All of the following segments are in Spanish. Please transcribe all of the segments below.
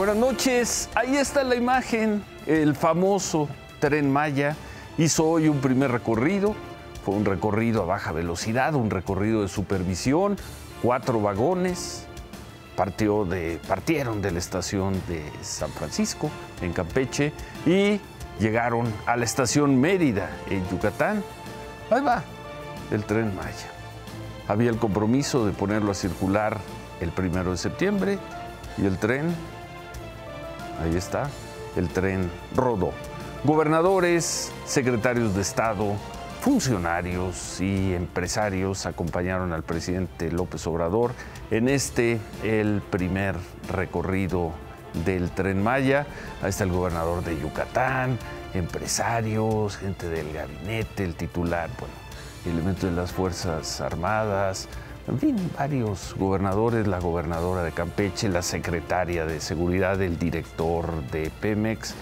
Buenas noches, ahí está la imagen, el famoso tren Maya hizo hoy un primer recorrido, fue un recorrido a baja velocidad, un recorrido de supervisión, cuatro vagones, partió de, partieron de la estación de San Francisco, en Campeche, y llegaron a la estación Mérida, en Yucatán. Ahí va, el tren Maya. Había el compromiso de ponerlo a circular el primero de septiembre y el tren, ahí está, el tren rodó. Gobernadores, secretarios de Estado, funcionarios y empresarios acompañaron al presidente López Obrador en este, el primer recorrido del tren Maya. Ahí está el gobernador de Yucatán, empresarios, gente del gabinete, el titular, bueno, elementos de las Fuerzas Armadas, en fin, varios gobernadores, la gobernadora de Campeche, la secretaria de Seguridad, el director de Pemex,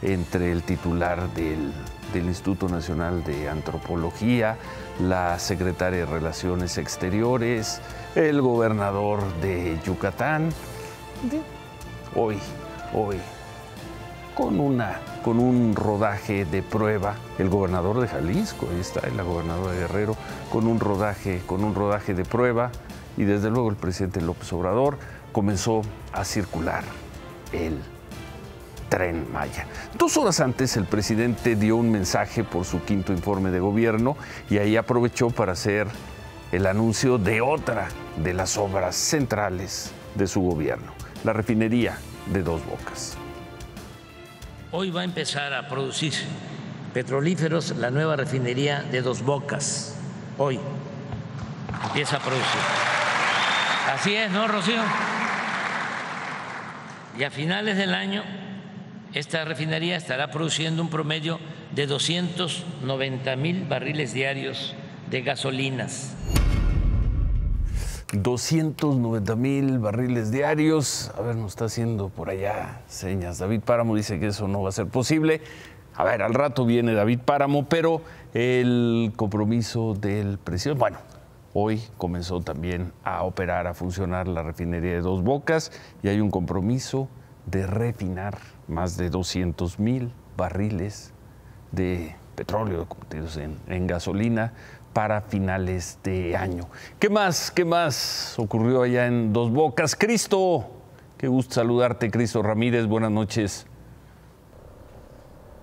entre el titular del, del Instituto Nacional de Antropología, la secretaria de Relaciones Exteriores, el gobernador de Yucatán. Hoy, hoy, con, una, con un rodaje de prueba, el gobernador de Jalisco, ahí está, la gobernadora de Guerrero, con un rodaje, con un rodaje de prueba, y desde luego el presidente López Obrador comenzó a circular el tren Maya. Dos horas antes el presidente dio un mensaje por su quinto informe de gobierno y ahí aprovechó para hacer el anuncio de otra de las obras centrales de su gobierno, la refinería de Dos Bocas. Hoy va a empezar a producir petrolíferos la nueva refinería de Dos Bocas. Hoy empieza a producir. Así es, ¿no, Rocío? Y a finales del año esta refinería estará produciendo un promedio de 290 mil barriles diarios de gasolinas. 290 mil barriles diarios. A ver, nos está haciendo por allá señas. David Páramo dice que eso no va a ser posible. A ver, al rato viene David Páramo, pero el compromiso del presidente, bueno, hoy comenzó también a operar, a funcionar la refinería de Dos Bocas y hay un compromiso de refinar más de 200 mil barriles de petróleo convertidos en, en, gasolina para finales de año. ¿Qué más? ¿Qué más ocurrió allá en Dos Bocas? Cristo, qué gusto saludarte, Cristo Ramírez, buenas noches.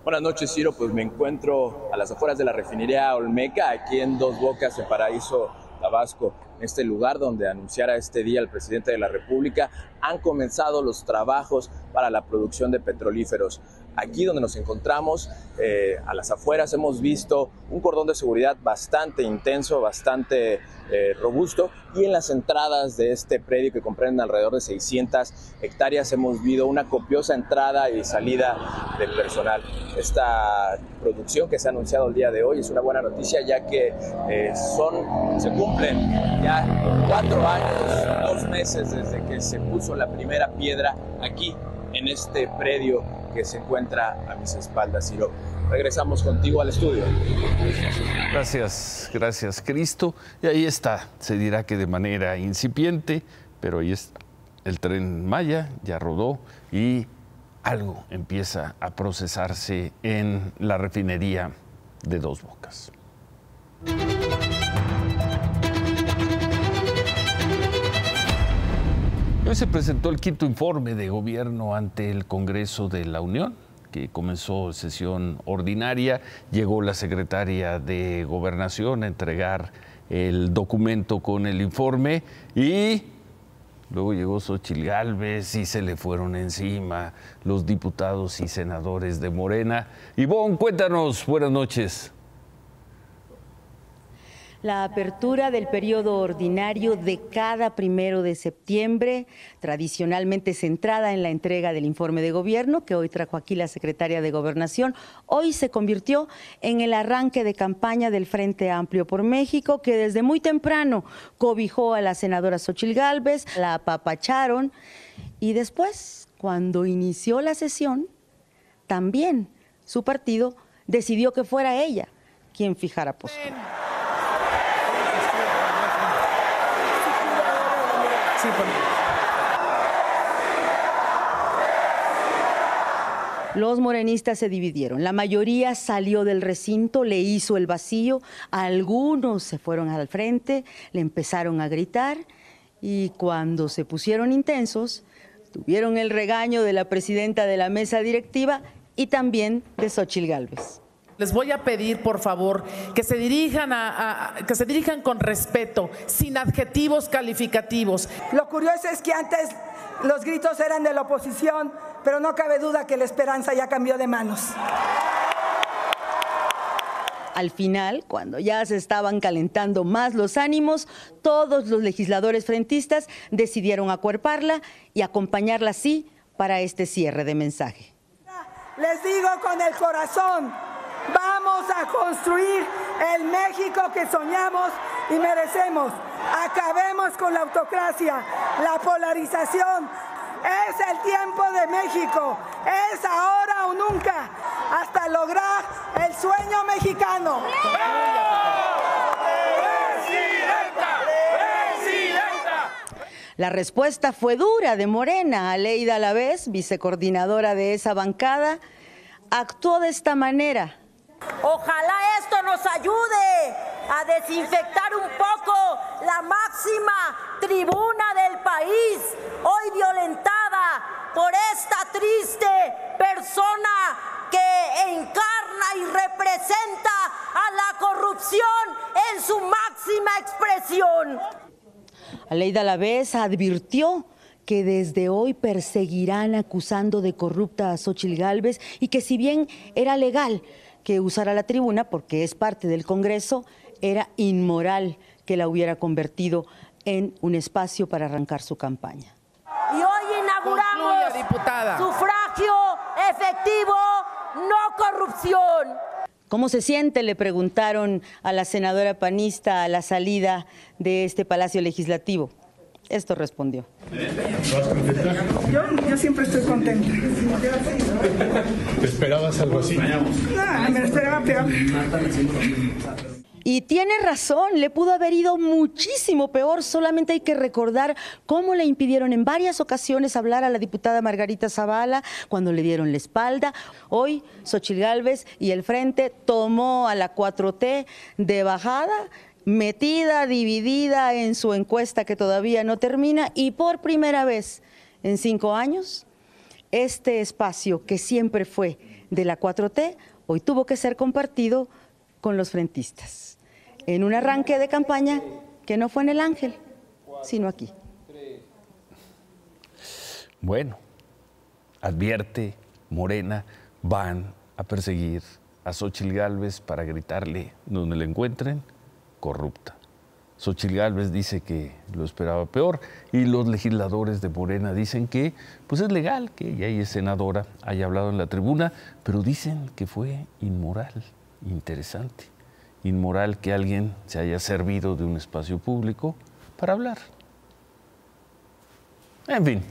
Buenas noches, Ciro. Pues me encuentro a las afueras de la refinería Olmeca, aquí en Dos Bocas, en Paraíso, Tabasco en este lugar donde anunciara este día el presidente de la República, han comenzado los trabajos para la producción de petrolíferos. Aquí donde nos encontramos, eh, a las afueras, hemos visto un cordón de seguridad bastante intenso, bastante eh, robusto y en las entradas de este predio que comprenden alrededor de 600 hectáreas hemos visto una copiosa entrada y salida del personal. Esta producción que se ha anunciado el día de hoy es una buena noticia ya que eh, son, se cumplen ya cuatro años, dos meses desde que se puso la primera piedra aquí en este predio que se encuentra a mis espaldas, Ciro. Regresamos contigo al estudio. Gracias, gracias, Cristo. Y ahí está, se dirá que de manera incipiente, pero ahí está. El tren Maya ya rodó y algo empieza a procesarse en la refinería de Dos Bocas. Hoy se presentó el quinto informe de gobierno ante el Congreso de la Unión, que comenzó sesión ordinaria. Llegó la secretaria de Gobernación a entregar el documento con el informe y luego llegó Xochil Gálvez y se le fueron encima los diputados y senadores de Morena. Ivonne, cuéntanos, buenas noches la apertura del periodo ordinario de cada primero de septiembre, tradicionalmente centrada en la entrega del informe de gobierno que hoy trajo aquí la secretaria de Gobernación, hoy se convirtió en el arranque de campaña del Frente Amplio por México, que desde muy temprano cobijó a la senadora Xochil Gálvez, la apapacharon y después, cuando inició la sesión, también su partido decidió que fuera ella quien fijara postura. Sí. Los morenistas se dividieron. La mayoría salió del recinto, le hizo el vacío. Algunos se fueron al frente, le empezaron a gritar y cuando se pusieron intensos, tuvieron el regaño de la presidenta de la mesa directiva y también de Xochil Gálvez. Les voy a pedir, por favor, que se dirijan a, que se dirijan con respeto, sin adjetivos calificativos. Lo curioso es que antes los gritos eran de la oposición, pero no cabe duda que la esperanza ya cambió de manos. Al final, cuando ya se estaban calentando más los ánimos, todos los legisladores frentistas decidieron acuerparla y acompañarla así para este cierre de mensaje. Les digo con el corazón, vamos a construir el México que soñamos y merecemos. Acabemos con la autocracia, la polarización. Es el tiempo de México. Es ahora o nunca. Hasta lograr el sueño mexicano. La respuesta fue dura de Morena. Aleida Alavés, vicecoordinadora de esa bancada, actuó de esta manera. Ojalá esto nos ayude a desinfectar un poco la máxima tribuna del país, hoy violentada por esta triste persona que encarna y representa a la corrupción en su máxima expresión. Aleida Lavés advirtió que desde hoy perseguirán acusando de corrupta a Xochil Gálvez y que si bien era legal que usara la tribuna porque es parte del Congreso, era inmoral que la hubiera convertido en un espacio para arrancar su campaña. Y hoy inauguramos sufragio efectivo, no corrupción. ¿Cómo se siente? Le preguntaron a la senadora panista a la salida de este Palacio Legislativo. Esto respondió. Yo, yo siempre estoy contenta. ¿Te esperabas algo así? No, me esperaba peor. Y tiene razón, le pudo haber ido muchísimo peor. Solamente hay que recordar cómo le impidieron en varias ocasiones hablar a la diputada Margarita Zavala cuando le dieron la espalda. Hoy Xochil Gálvez y el Frente tomó a la 4T de bajada metida, dividida en su encuesta que todavía no termina y por primera vez en cinco años, este espacio que siempre fue de la 4T, hoy tuvo que ser compartido con los frentistas, en un arranque de campaña que no fue en el Ángel, sino aquí. Bueno, advierte Morena, van a perseguir a Xochil Gálvez para gritarle donde le encuentren corrupta. Xochitl Gálvez dice que lo esperaba peor y los legisladores de Morena dicen que pues es legal que ella es senadora haya hablado en la tribuna, pero dicen que fue inmoral, interesante, inmoral que alguien se haya servido de un espacio público para hablar. En fin,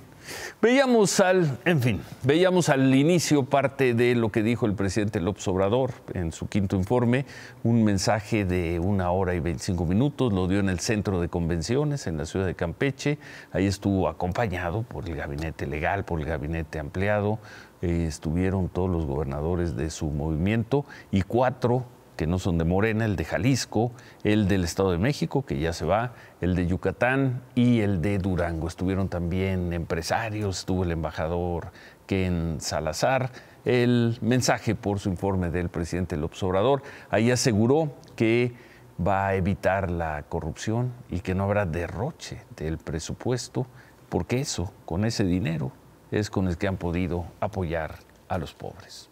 Veíamos al, en fin, veíamos al inicio parte de lo que dijo el presidente López Obrador en su quinto informe, un mensaje de una hora y 25 minutos, lo dio en el centro de convenciones en la ciudad de Campeche, ahí estuvo acompañado por el gabinete legal, por el gabinete ampliado, eh, estuvieron todos los gobernadores de su movimiento y cuatro que no son de Morena, el de Jalisco, el del Estado de México, que ya se va, el de Yucatán y el de Durango. Estuvieron también empresarios, estuvo el embajador Ken Salazar. El mensaje por su informe del presidente López Obrador, ahí aseguró que va a evitar la corrupción y que no habrá derroche del presupuesto, porque eso, con ese dinero, es con el que han podido apoyar a los pobres.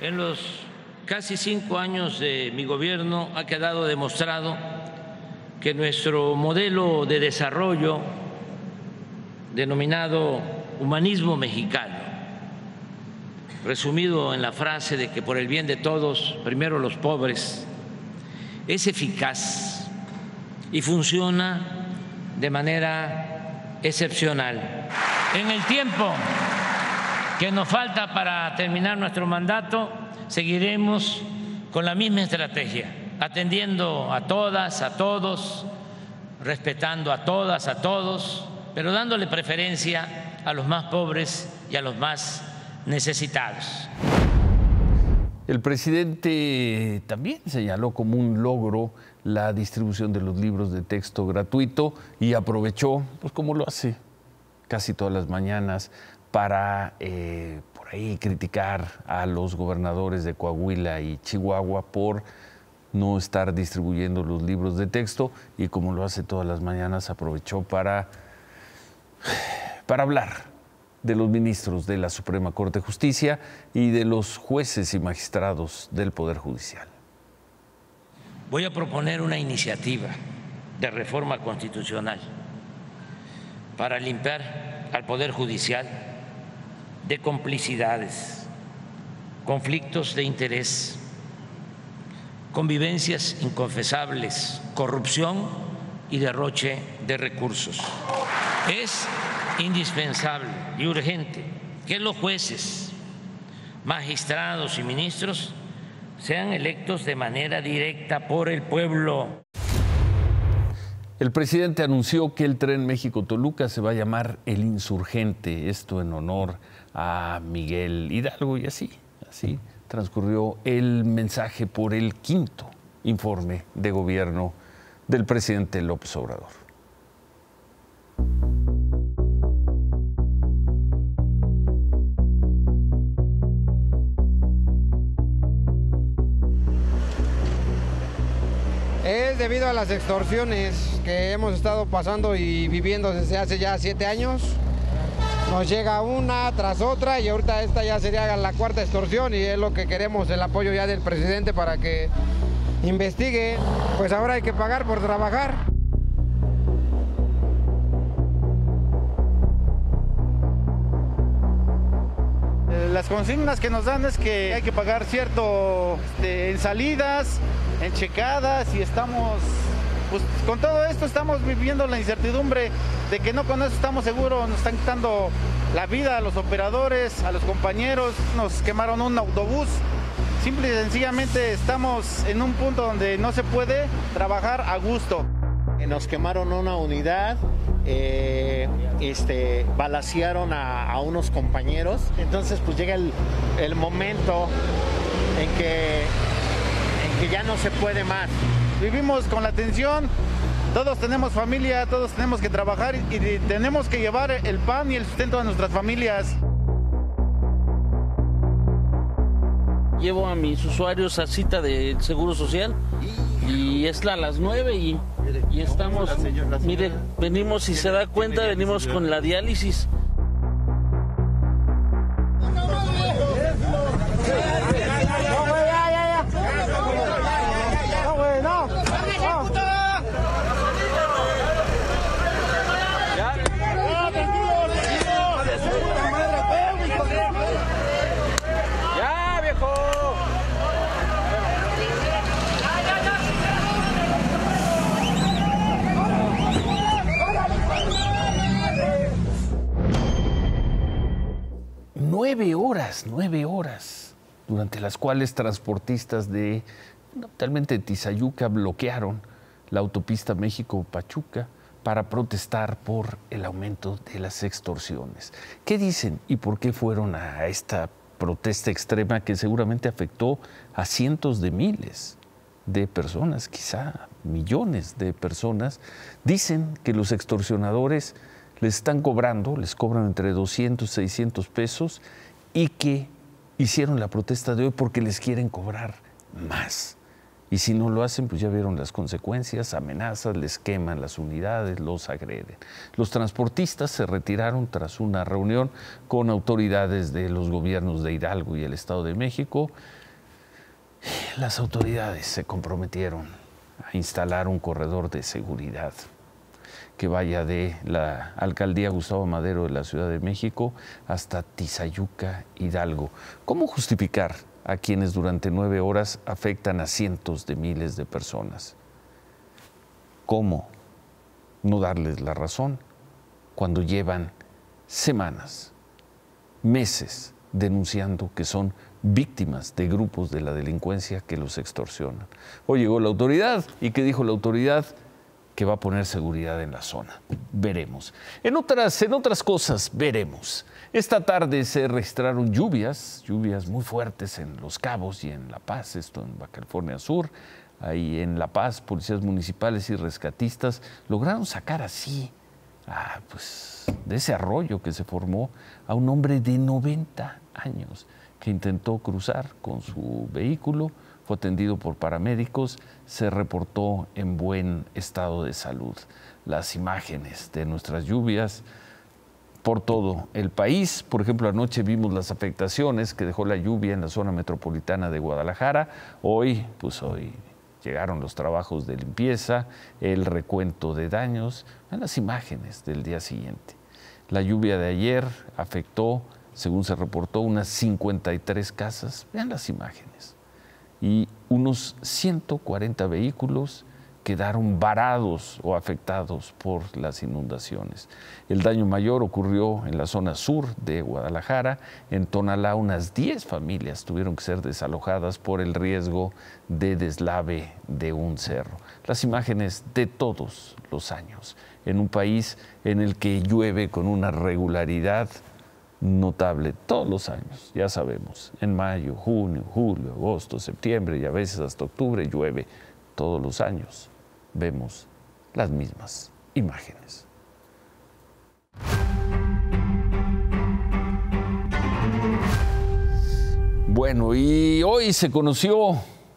En los casi cinco años de mi gobierno ha quedado demostrado que nuestro modelo de desarrollo denominado humanismo mexicano, resumido en la frase de que por el bien de todos, primero los pobres, es eficaz y funciona de manera excepcional. En el tiempo que nos falta para terminar nuestro mandato, seguiremos con la misma estrategia, atendiendo a todas, a todos, respetando a todas, a todos, pero dándole preferencia a los más pobres y a los más necesitados. El presidente también señaló como un logro la distribución de los libros de texto gratuito y aprovechó, pues como lo hace casi todas las mañanas, para eh, por ahí criticar a los gobernadores de Coahuila y Chihuahua por no estar distribuyendo los libros de texto y como lo hace todas las mañanas aprovechó para, para hablar de los ministros de la Suprema Corte de Justicia y de los jueces y magistrados del Poder Judicial. Voy a proponer una iniciativa de reforma constitucional para limpiar al Poder Judicial de complicidades, conflictos de interés, convivencias inconfesables, corrupción y derroche de recursos. Es indispensable y urgente que los jueces, magistrados y ministros sean electos de manera directa por el pueblo. El presidente anunció que el tren México-Toluca se va a llamar El Insurgente, esto en honor a Miguel Hidalgo y así, así transcurrió el mensaje por el quinto informe de gobierno del presidente López Obrador. Debido a las extorsiones que hemos estado pasando y viviendo desde hace ya siete años. Nos llega una tras otra y ahorita esta ya sería la cuarta extorsión y es lo que queremos, el apoyo ya del presidente para que investigue. Pues ahora hay que pagar por trabajar. Las consignas que nos dan es que hay que pagar cierto este, en salidas, en checadas y estamos, pues con todo esto estamos viviendo la incertidumbre de que no con eso estamos seguros, nos están quitando la vida a los operadores, a los compañeros, nos quemaron un autobús. Simple y sencillamente estamos en un punto donde no se puede trabajar a gusto. Nos quemaron una unidad, eh, este, balasearon a, unos compañeros. Entonces pues llega el, el momento en que que ya no se puede más. Vivimos con la tensión, todos tenemos familia, todos tenemos que trabajar y tenemos que llevar el pan y el sustento a nuestras familias. Llevo a mis usuarios a cita del Seguro Social y es a las 9 y, y estamos, mire, venimos, si se da cuenta, venimos con la diálisis. Nueve horas, nueve horas, durante las cuales transportistas de totalmente Tizayuca bloquearon la autopista México-Pachuca para protestar por el aumento de las extorsiones. ¿Qué dicen y por qué fueron a esta protesta extrema que seguramente afectó a cientos de miles de personas, quizá millones de personas? Dicen que los extorsionadores les están cobrando, les cobran entre 200 y 600 pesos y que hicieron la protesta de hoy porque les quieren cobrar más. Y si no lo hacen, pues ya vieron las consecuencias, amenazas, les queman las unidades, los agreden. Los transportistas se retiraron tras una reunión con autoridades de los gobiernos de Hidalgo y el Estado de México. Las autoridades se comprometieron a instalar un corredor de seguridad que vaya de la alcaldía Gustavo Madero de la Ciudad de México hasta Tizayuca, Hidalgo. ¿Cómo justificar a quienes durante nueve horas afectan a cientos de miles de personas? ¿Cómo no darles la razón cuando llevan semanas, meses denunciando que son víctimas de grupos de la delincuencia que los extorsionan? Hoy llegó la autoridad y ¿qué dijo la autoridad? Que va a poner seguridad en la zona. Veremos. En otras, en otras cosas, veremos. Esta tarde se registraron lluvias, lluvias muy fuertes en Los Cabos y en La Paz, esto en Baja California Sur. Ahí en La Paz, policías municipales y rescatistas lograron sacar así, pues, de ese arroyo que se formó, a un hombre de 90 años que intentó cruzar con su vehículo, fue atendido por paramédicos, se reportó en buen estado de salud. Las imágenes de nuestras lluvias por todo el país. Por ejemplo, anoche vimos las afectaciones que dejó la lluvia en la zona metropolitana de Guadalajara. Hoy, pues hoy llegaron los trabajos de limpieza, el recuento de daños, en las imágenes del día siguiente. La lluvia de ayer afectó, según se reportó, unas 53 casas, vean las imágenes, y unos 140 vehículos quedaron varados o afectados por las inundaciones. El daño mayor ocurrió en la zona sur de Guadalajara. En Tonalá unas 10 familias tuvieron que ser desalojadas por el riesgo de deslave de un cerro. Las imágenes de todos los años, en un país en el que llueve con una regularidad notable todos los años, ya sabemos, en mayo, junio, julio, agosto, septiembre y a veces hasta octubre llueve todos los años vemos las mismas imágenes. Bueno, y hoy se conoció,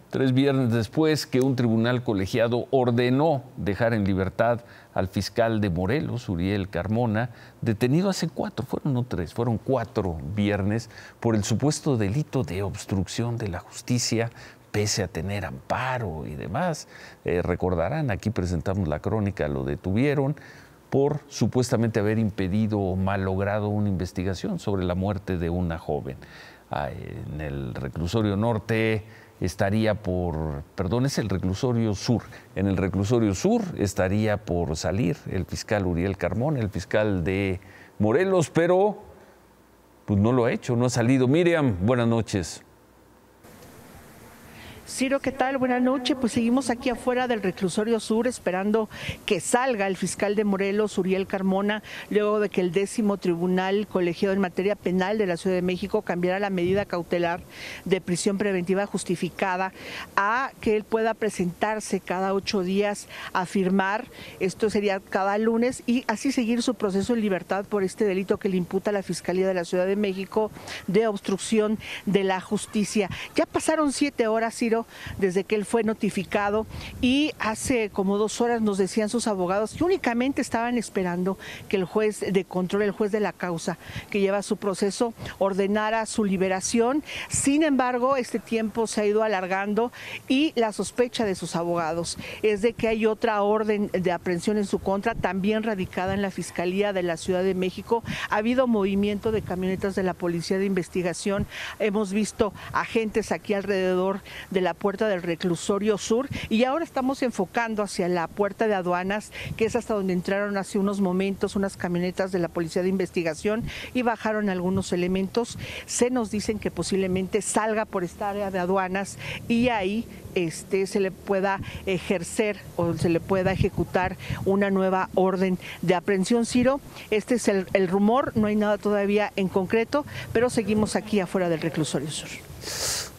tres viernes después, que un tribunal colegiado ordenó dejar en libertad al fiscal de Morelos, Uriel Carmona, detenido hace cuatro, fueron no tres, fueron cuatro viernes por el supuesto delito de obstrucción de la justicia pese a tener amparo y demás. Eh, recordarán, aquí presentamos la crónica, lo detuvieron por supuestamente haber impedido o malogrado una investigación sobre la muerte de una joven. Ah, en el reclusorio norte estaría por, perdón, es el reclusorio sur. En el reclusorio sur estaría por salir el fiscal Uriel Carmón, el fiscal de Morelos, pero pues no lo ha hecho, no ha salido. Miriam, buenas noches. Ciro, ¿qué tal? Buenas noches. Pues seguimos aquí afuera del reclusorio sur esperando que salga el fiscal de Morelos, Uriel Carmona, luego de que el décimo tribunal colegiado en materia penal de la Ciudad de México cambiara la medida cautelar de prisión preventiva justificada a que él pueda presentarse cada ocho días a firmar, esto sería cada lunes, y así seguir su proceso en libertad por este delito que le imputa la Fiscalía de la Ciudad de México de obstrucción de la justicia. Ya pasaron siete horas, Ciro desde que él fue notificado y hace como dos horas nos decían sus abogados que únicamente estaban esperando que el juez de control, el juez de la causa que lleva su proceso, ordenara su liberación. Sin embargo, este tiempo se ha ido alargando y la sospecha de sus abogados es de que hay otra orden de aprehensión en su contra, también radicada en la Fiscalía de la Ciudad de México. Ha habido movimiento de camionetas de la Policía de Investigación. Hemos visto agentes aquí alrededor de la la puerta del reclusorio sur y ahora estamos enfocando hacia la puerta de aduanas, que es hasta donde entraron hace unos momentos unas camionetas de la Policía de Investigación y bajaron algunos elementos. Se nos dicen que posiblemente salga por esta área de aduanas y ahí este, se le pueda ejercer o se le pueda ejecutar una nueva orden de aprehensión, Ciro. Este es el, el rumor, no hay nada todavía en concreto, pero seguimos aquí afuera del reclusorio sur.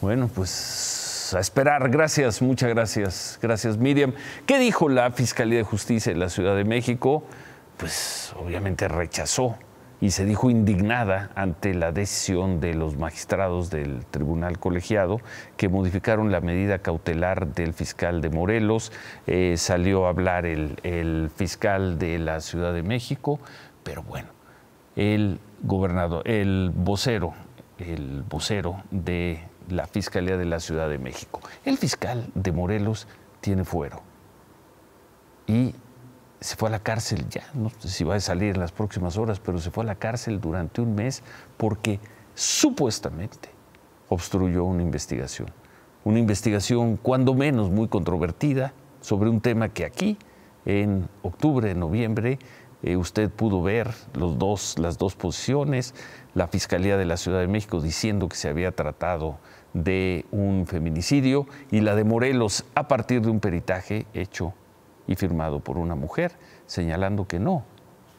Bueno, pues a esperar. Gracias, muchas gracias. Gracias, Miriam. ¿Qué dijo la Fiscalía de Justicia de la Ciudad de México? Pues obviamente rechazó y se dijo indignada ante la decisión de los magistrados del Tribunal Colegiado que modificaron la medida cautelar del fiscal de Morelos. Eh, salió a hablar el, el fiscal de la Ciudad de México, pero bueno, el gobernador, el vocero, el vocero de la Fiscalía de la Ciudad de México. El fiscal de Morelos tiene fuero y se fue a la cárcel ya, no sé si va a salir en las próximas horas, pero se fue a la cárcel durante un mes porque supuestamente obstruyó una investigación. Una investigación cuando menos muy controvertida sobre un tema que aquí, en octubre, noviembre, eh, usted pudo ver los dos, las dos posiciones, la Fiscalía de la Ciudad de México diciendo que se había tratado de un feminicidio y la de Morelos a partir de un peritaje hecho y firmado por una mujer, señalando que no,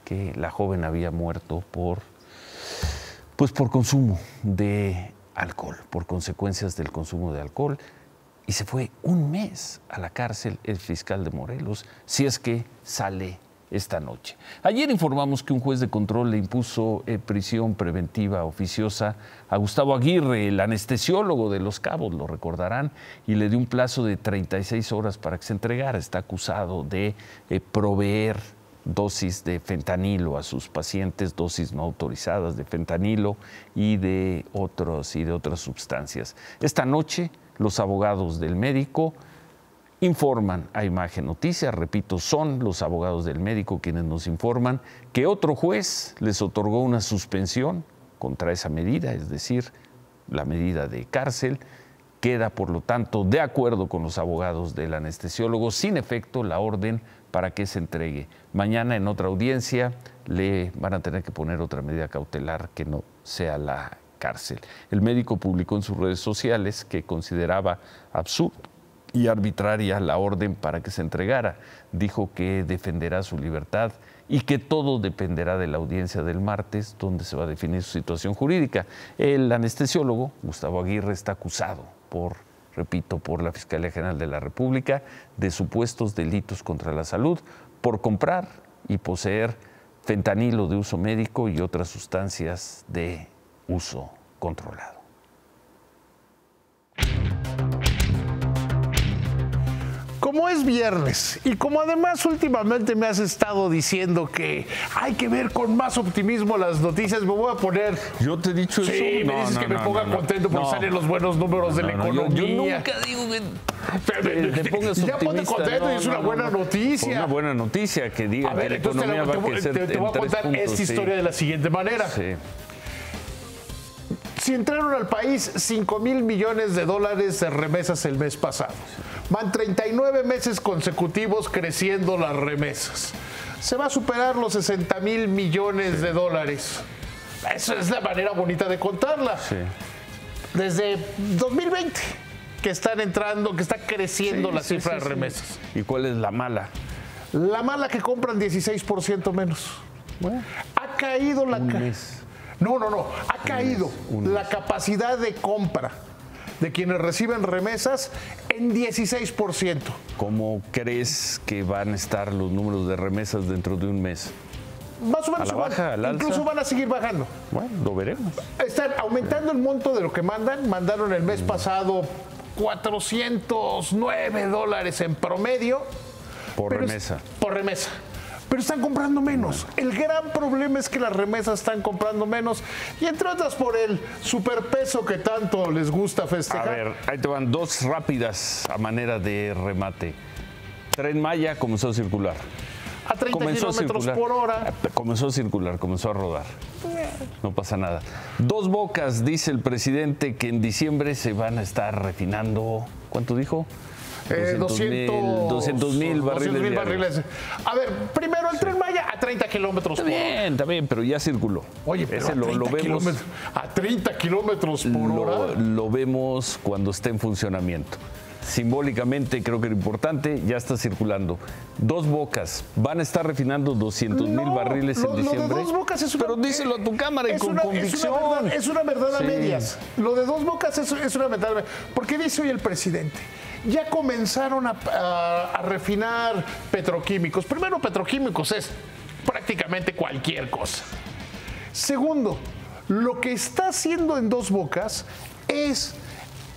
que la joven había muerto por, pues por consumo de alcohol, por consecuencias del consumo de alcohol. Y se fue un mes a la cárcel el fiscal de Morelos, si es que sale esta noche. Ayer informamos que un juez de control le impuso eh, prisión preventiva oficiosa a Gustavo Aguirre, el anestesiólogo de Los Cabos, lo recordarán, y le dio un plazo de 36 horas para que se entregara. Está acusado de eh, proveer dosis de fentanilo a sus pacientes, dosis no autorizadas de fentanilo y de otros y de otras sustancias. Esta noche los abogados del médico informan a Imagen Noticias, repito, son los abogados del médico quienes nos informan que otro juez les otorgó una suspensión contra esa medida, es decir, la medida de cárcel, queda por lo tanto de acuerdo con los abogados del anestesiólogo sin efecto la orden para que se entregue. Mañana en otra audiencia le van a tener que poner otra medida cautelar que no sea la cárcel. El médico publicó en sus redes sociales que consideraba absurdo y arbitraria la orden para que se entregara. Dijo que defenderá su libertad y que todo dependerá de la audiencia del martes, donde se va a definir su situación jurídica. El anestesiólogo, Gustavo Aguirre, está acusado por, repito, por la Fiscalía General de la República de supuestos delitos contra la salud por comprar y poseer fentanilo de uso médico y otras sustancias de uso controlado. Como es viernes y como además últimamente me has estado diciendo que hay que ver con más optimismo las noticias, me voy a poner. Yo te he dicho eso. Sí, me dices que me ponga contento por salir los buenos números de la economía. Yo, nunca digo que te, pongas Ya ponte contento y es una buena noticia. Una buena noticia que diga a ver, que la economía va a crecer. Te, te voy a contar esta historia de la siguiente manera. Sí si entraron al país 5 mil millones de dólares de remesas el mes pasado. Van 39 meses consecutivos creciendo las remesas. Se va a superar los 60 mil millones de dólares. Esa es la manera bonita de contarla. Desde 2020 que están entrando, que está creciendo la cifra de remesas. ¿Y cuál es la mala? La mala que compran 16% menos. ha caído la... No, no, no. Ha caído la capacidad de compra de quienes reciben remesas en 16%. ¿Cómo crees que van a estar los números de remesas dentro de un mes? Más o menos. A la baja, Incluso van a seguir bajando. Bueno, lo veremos. Están aumentando el monto de lo que mandan. Mandaron el mes pasado 409 dólares en promedio. Por remesa. por remesa pero están comprando menos. El gran problema es que las remesas están comprando menos y entre otras por el superpeso que tanto les gusta festejar. A ver, ahí te van dos rápidas a manera de remate. Tren Maya comenzó a circular. A 30 kilómetros por hora. Eh, comenzó a circular, comenzó a rodar. No pasa nada. Dos bocas, dice el presidente, que en diciembre se van a estar refinando. ¿Cuánto dijo? 200 mil barriles, A ver, primero el tren Maya a 30 kilómetros por hora. Bien, bien, pero ya circuló. Oye, pero Ese lo, vemos. A 30 kilómetros por hora. Lo vemos cuando esté en funcionamiento simbólicamente creo que era importante, ya está circulando. Dos bocas, van a estar refinando 200 mil barriles en diciembre. Lo de dos bocas es una, Pero díselo a tu cámara y con convicción. Es una verdad, a medias. Lo de dos bocas es, es una verdad. ¿Por qué dice hoy el presidente? Ya comenzaron a, refinar petroquímicos. Primero, petroquímicos es prácticamente cualquier cosa. Segundo, lo que está haciendo en dos bocas es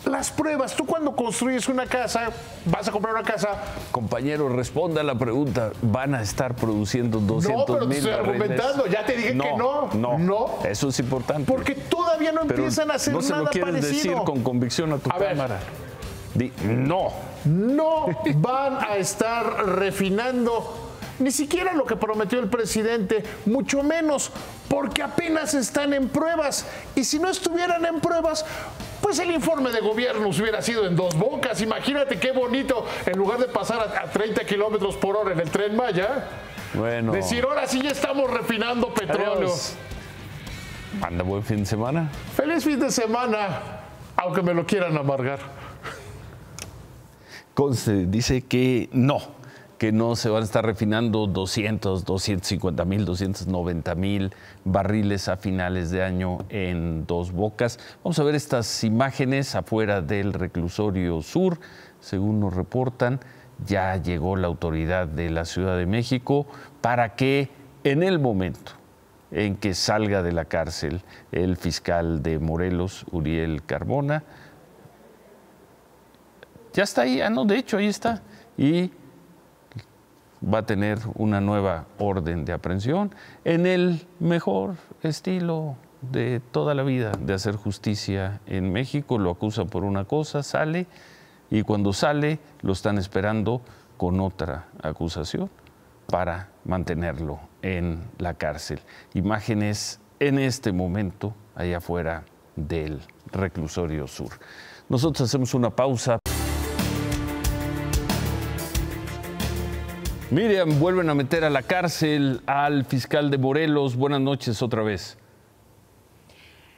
las pruebas. Tú cuando construyes una casa, vas a comprar una casa. Compañero, responda a la pregunta. ¿Van a estar produciendo 200 No, pero te estoy argumentando. Ya te dije que no. No, no. Eso es importante. Porque todavía no empiezan a hacer nada parecido. No se lo quieres decir con convicción a tu cámara no, no van a estar refinando ni siquiera lo que prometió el presidente, mucho menos porque apenas están en pruebas. Y si no estuvieran en pruebas, pues el informe de gobierno hubiera sido en dos bocas. Imagínate qué bonito, en lugar de pasar a, 30 kilómetros por hora en el tren Maya, bueno. decir, ahora sí ya estamos refinando petróleo. Anda buen fin de semana. Feliz fin de semana, aunque me lo quieran amargar. Conste, dice que no, que no se van a estar refinando 200, 250 mil, 290 mil barriles a finales de año en dos bocas. Vamos a ver estas imágenes afuera del reclusorio sur. Según nos reportan, ya llegó la autoridad de la Ciudad de México para que en el momento en que salga de la cárcel el fiscal de Morelos, Uriel Carbona, ya está ahí, ah, no, de hecho ahí está, y va a tener una nueva orden de aprehensión en el mejor estilo de toda la vida de hacer justicia en México. Lo acusan por una cosa, sale y cuando sale lo están esperando con otra acusación para mantenerlo en la cárcel. Imágenes en este momento allá afuera del reclusorio sur. Nosotros hacemos una pausa. Miriam, vuelven a meter a la cárcel al fiscal de Morelos. Buenas noches otra vez.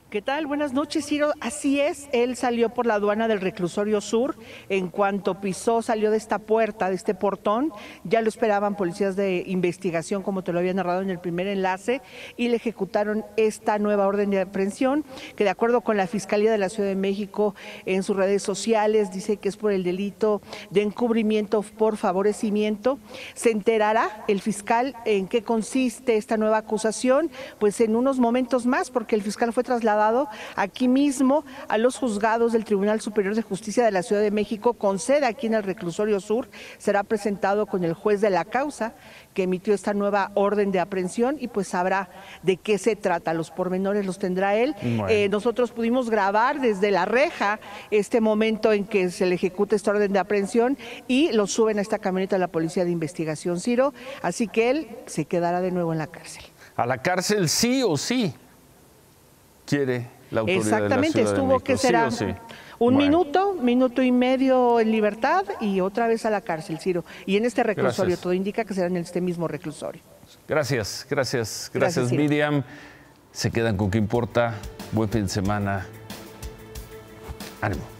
¿Qué tal? Buenas noches, Ciro. Así es, él salió por la aduana del reclusorio sur. En cuanto pisó, salió de esta puerta, de este portón, ya lo esperaban policías de investigación, como te lo había narrado en el primer enlace, y le ejecutaron esta nueva orden de aprehensión, que de acuerdo con la Fiscalía de la Ciudad de México en sus redes sociales dice que es por el delito de encubrimiento por favorecimiento. Se enterará el fiscal en qué consiste esta nueva acusación, pues en unos momentos más, porque el fiscal fue trasladado dado aquí mismo a los juzgados del Tribunal Superior de Justicia de la Ciudad de México, con sede aquí en el Reclusorio Sur. Será presentado con el juez de la causa que emitió esta nueva orden de aprehensión y pues sabrá de qué se trata. Los pormenores los tendrá él. Eh, nosotros pudimos grabar desde la reja este momento en que se le ejecuta esta orden de aprehensión y lo suben a esta camioneta de la Policía de Investigación Ciro. Así que él se quedará de nuevo en la cárcel. A la cárcel sí o sí quiere la autoridad Exactamente, de la estuvo que será un minuto, minuto y medio en libertad y otra vez a la cárcel, Ciro. Y en este reclusorio, todo indica que será en este mismo reclusorio. Gracias, gracias, gracias, Miriam. Se quedan con qué importa. Buen fin de semana. Ánimo.